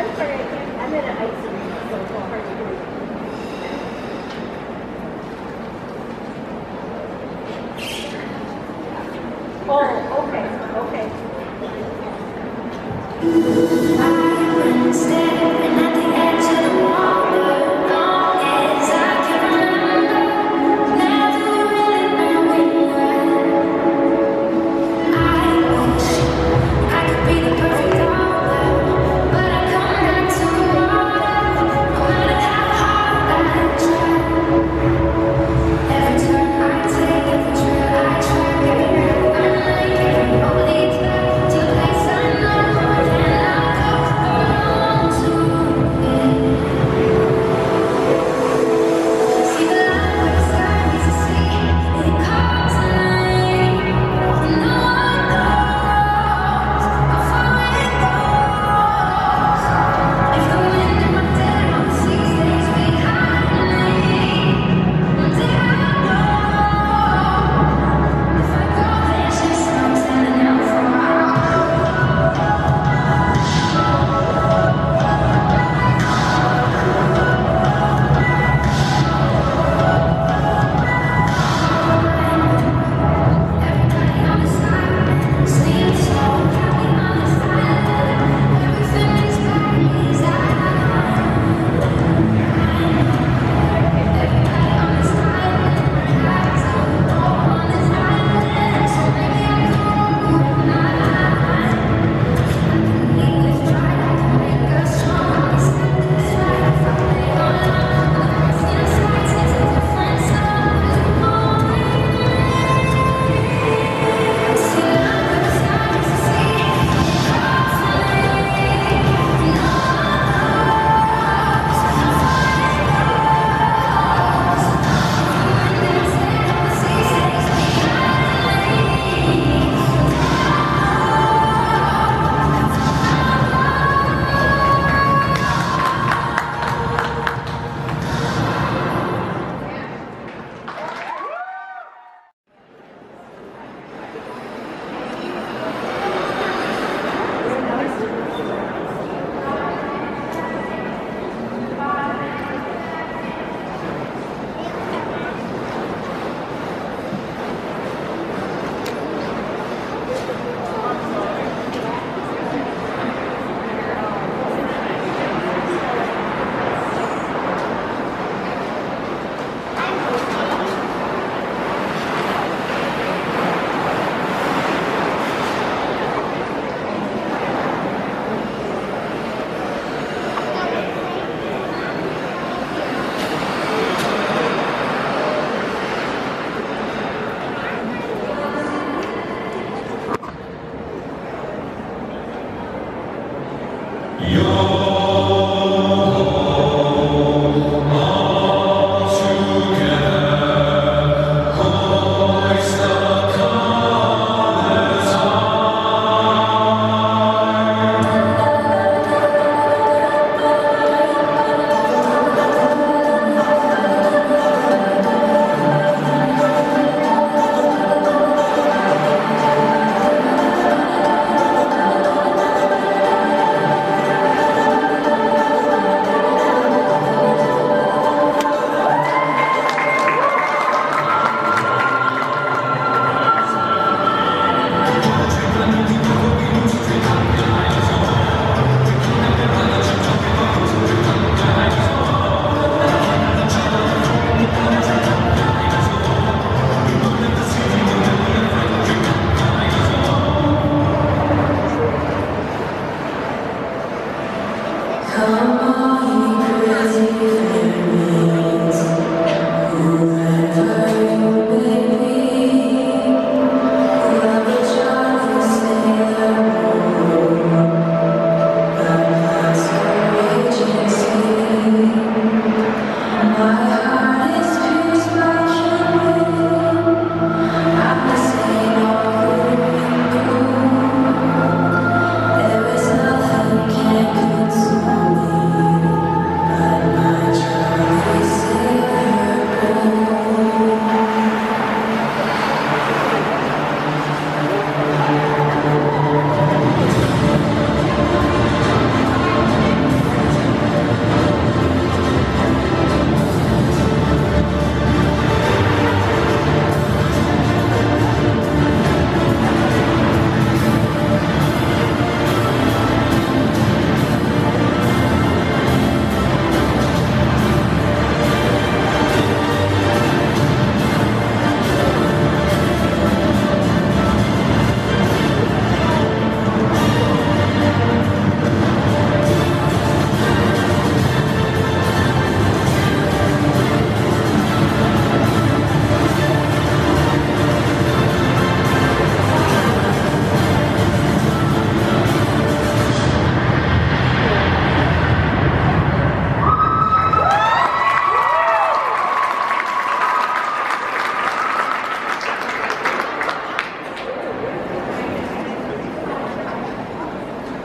I'm sorry, I'm in an ice so it's hard to hear. Oh, okay, okay.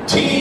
team.